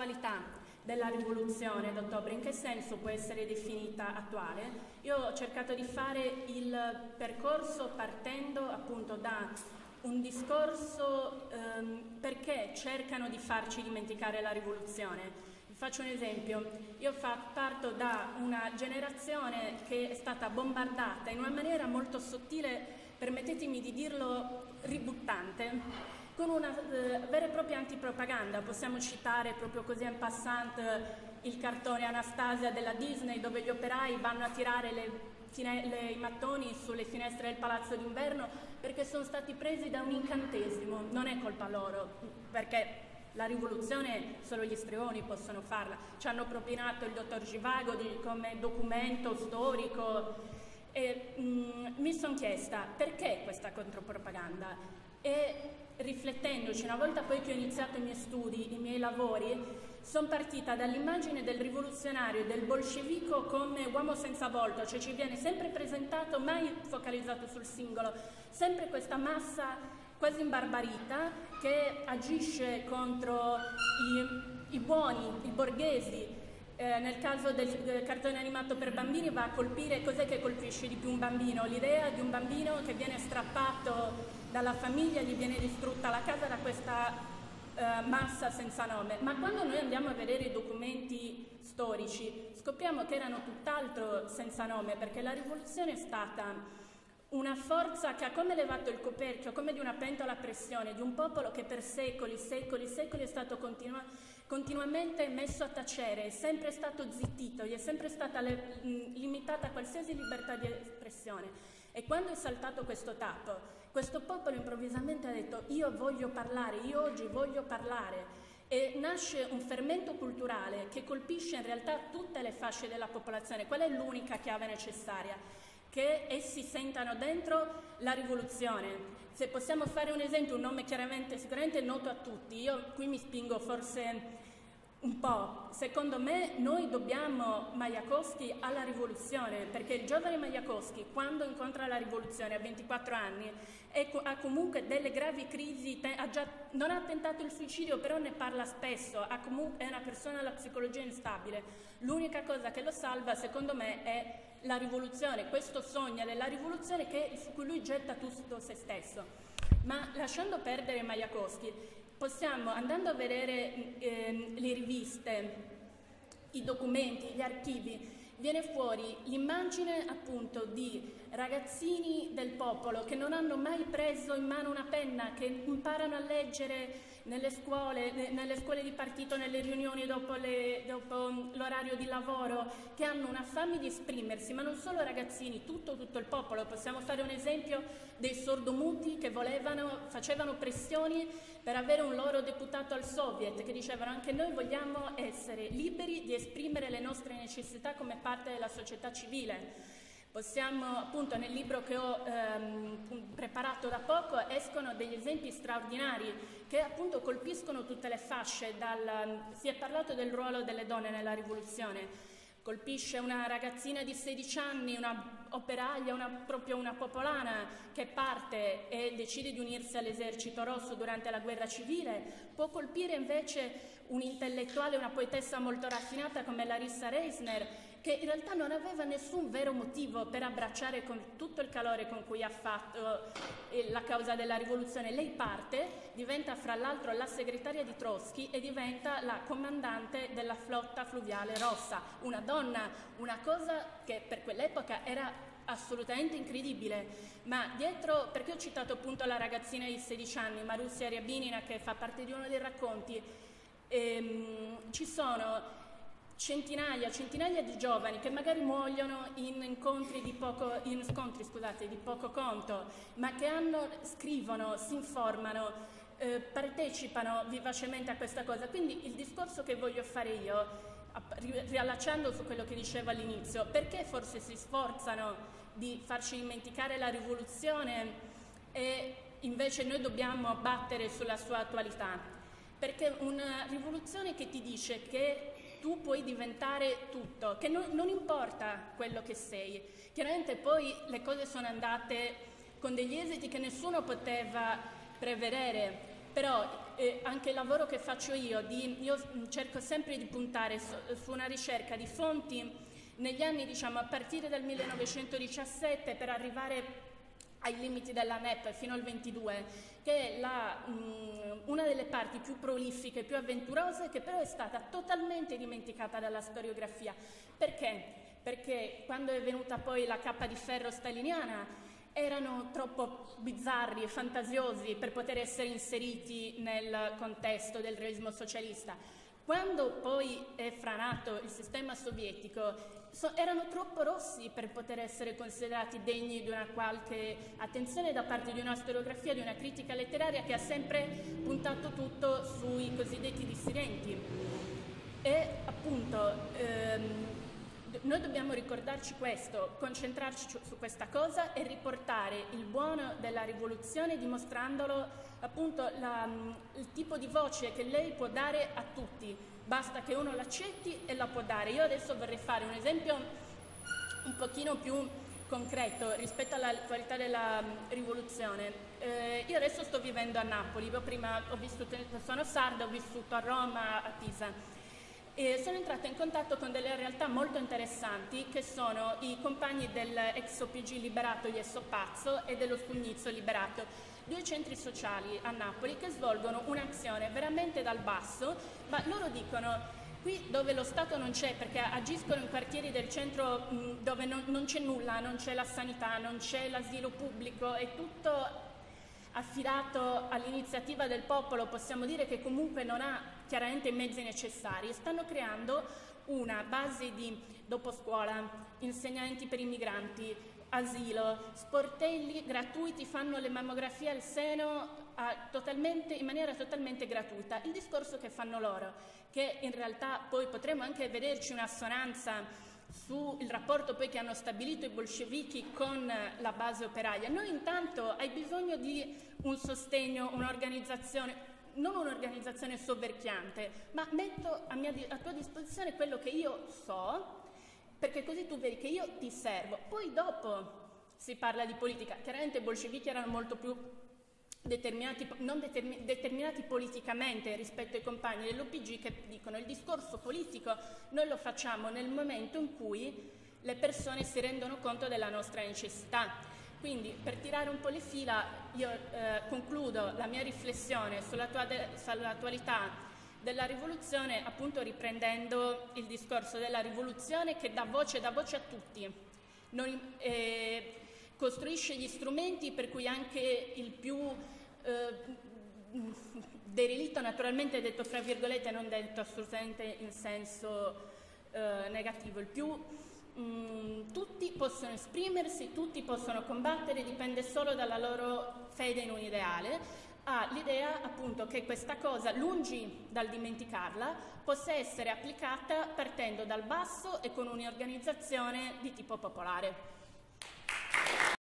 l'attualità della rivoluzione d'ottobre, in che senso può essere definita attuale? Io ho cercato di fare il percorso partendo appunto da un discorso ehm, perché cercano di farci dimenticare la rivoluzione. Faccio un esempio, io fa, parto da una generazione che è stata bombardata in una maniera molto sottile, permettetemi di dirlo, ributtante, con una eh, vera e propria antipropaganda. Possiamo citare proprio così en passant eh, il cartone Anastasia della Disney dove gli operai vanno a tirare le, le, i mattoni sulle finestre del palazzo d'inverno perché sono stati presi da un incantesimo, non è colpa loro, perché la rivoluzione solo gli stregoni possono farla. Ci hanno propinato il dottor Givago come documento storico e mh, mm, mi sono chiesta perché questa contropropaganda e riflettendoci, una volta poi che ho iniziato i miei studi, i miei lavori, sono partita dall'immagine del rivoluzionario del bolscevico come uomo senza volto, cioè ci viene sempre presentato, mai focalizzato sul singolo, sempre questa massa quasi imbarbarita che agisce contro i, i buoni, i borghesi, eh, nel caso del, del, cartone animato per bambini va a colpire, cos'è che colpisce di più un bambino? L'idea di un bambino che viene strappato dalla famiglia, gli viene distrutta la casa da questa eh, massa senza nome. Ma quando noi andiamo a vedere i documenti storici scopriamo che erano tutt'altro senza nome, perché la rivoluzione è stata una forza che ha come levato il coperchio, come di una pentola a pressione, di un popolo che per secoli, secoli, secoli è stato continua, continuamente messo a tacere, è sempre stato zittito, gli è sempre stata le, mh, limitata qualsiasi libertà di espressione. E quando è saltato questo tappo, questo popolo improvvisamente ha detto io voglio parlare, io oggi voglio parlare. E nasce un fermento culturale che colpisce in realtà tutte le fasce della popolazione. Qual è l'unica chiave necessaria? che essi sentano dentro la rivoluzione. Se possiamo fare un esempio, un nome chiaramente, sicuramente noto a tutti, io qui mi spingo forse un po'. Secondo me noi dobbiamo Majakowski alla rivoluzione, perché il giovane Majakowski quando incontra la rivoluzione a 24 anni ha comunque delle gravi crisi, ha già, non ha tentato il suicidio però ne parla spesso, comunque, è una persona alla psicologia instabile. L'unica cosa che lo salva secondo me è la rivoluzione, questo sogno della rivoluzione che, su cui lui getta tutto se stesso. Ma lasciando perdere Majakowski, possiamo, andando a vedere eh, le riviste, i documenti, gli archivi, viene fuori l'immagine appunto di ragazzini del popolo che non hanno mai preso in mano una penna, che imparano a leggere nelle scuole, nelle scuole di partito, nelle riunioni dopo, le, dopo, l'orario di lavoro, che hanno una fame di esprimersi, ma non solo ragazzini, tutto, tutto il popolo. Possiamo fare un esempio dei sordomuti che volevano, facevano pressioni per avere un loro deputato al Soviet, che dicevano anche noi vogliamo essere liberi di esprimere le nostre necessità come parte della società civile. Possiamo, appunto, nel libro che ho ehm, preparato da poco escono degli esempi straordinari che appunto colpiscono tutte le fasce. Dal, si è parlato del ruolo delle donne nella rivoluzione, colpisce una ragazzina di 16 anni, una operaia, una, proprio una popolana che parte e decide di unirsi all'esercito rosso durante la guerra civile, può colpire invece un intellettuale, una poetessa molto raffinata come Larissa Reisner, che in realtà non aveva nessun vero motivo per abbracciare con tutto il calore con cui ha fatto eh, la causa della rivoluzione. Lei parte, diventa fra l'altro la segretaria di Trotsky e diventa la comandante della flotta fluviale rossa, una donna, una cosa che per quell'epoca era assolutamente incredibile, ma dietro, perché ho citato appunto la ragazzina di 16 anni, Marussia Riabinina, che fa parte di uno dei racconti, ehm, ci sono centinaia, centinaia di giovani che magari muoiono in incontri di poco, in scontri, scusate, di poco conto, ma che hanno, scrivono, si informano, eh, partecipano vivacemente a questa cosa. Quindi il discorso che voglio fare io, riallacciando su quello che dicevo all'inizio, perché forse si sforzano di farci dimenticare la rivoluzione e invece noi dobbiamo battere sulla sua attualità? Perché una rivoluzione che ti dice che tu puoi diventare tutto, che non, non importa quello che sei. Chiaramente poi le cose sono andate con degli esiti che nessuno poteva prevedere, però eh, anche il lavoro che faccio io, di, io cerco sempre di puntare su, su una ricerca di fonti negli anni, diciamo, a partire dal 1917 per arrivare ai limiti della NEP fino al 22, che è la, mh, una delle parti più prolifiche, più avventurose, che però è stata totalmente dimenticata dalla storiografia. Perché? Perché quando è venuta poi la cappa di ferro staliniana erano troppo bizzarri e fantasiosi per poter essere inseriti nel contesto del realismo socialista. Quando poi è franato il sistema sovietico, so, erano troppo rossi per poter essere considerati degni di una qualche attenzione da parte di una storiografia, di una critica letteraria che ha sempre puntato tutto sui cosiddetti dissidenti. E appunto ehm, noi dobbiamo ricordarci questo, concentrarci su questa cosa e riportare il buono della rivoluzione dimostrandolo appunto la, il tipo di voce che lei può dare a tutti, basta che uno l'accetti e la può dare. Io adesso vorrei fare un esempio un pochino più concreto rispetto all'attualità della rivoluzione. Eh, io adesso sto vivendo a Napoli, io prima ho vissuto, sono sarda, ho vissuto a Roma, a Pisa e sono entrata in contatto con delle realtà molto interessanti che sono i compagni dell'ex OPG Liberato Iesso Pazzo e dello Spugnizzo Liberato, due centri sociali a Napoli che svolgono un'azione veramente dal basso, ma loro dicono qui dove lo Stato non c'è, perché agiscono in quartieri del centro dove non, non c'è nulla, non c'è la sanità, non c'è l'asilo pubblico, è tutto affidato all'iniziativa del popolo, possiamo dire che comunque non ha chiaramente i mezzi necessari, stanno creando una base di dopo scuola, insegnanti per i migranti, asilo, sportelli gratuiti, fanno le mammografie al seno in maniera totalmente gratuita. Il discorso che fanno loro, che in realtà poi potremmo anche vederci un'assonanza sul rapporto poi che hanno stabilito i bolscevichi con la base operaia. Noi intanto hai bisogno di un sostegno, un'organizzazione, non un'organizzazione soverchiante, ma metto a, mia, a tua disposizione quello che io so, perché così tu vedi che io ti servo. Poi dopo si parla di politica. Chiaramente i bolscevichi erano molto più determinati, non determi, determinati politicamente rispetto ai compagni dell'OPG che dicono il discorso politico noi lo facciamo nel momento in cui le persone si rendono conto della nostra necessità. Quindi per tirare un po' le fila io eh, concludo la mia riflessione sull'attualità della rivoluzione appunto riprendendo il discorso della rivoluzione che dà voce, dà voce a tutti. Non, eh, costruisce gli strumenti per cui anche il più eh, derelitto, naturalmente detto fra virgolette, non detto assolutamente in senso eh, negativo, il più mm, tutti possono esprimersi, tutti possono combattere, dipende solo dalla loro fede in un ideale, ha l'idea appunto che questa cosa, lungi dal dimenticarla, possa essere applicata partendo dal basso e con un'organizzazione di tipo popolare.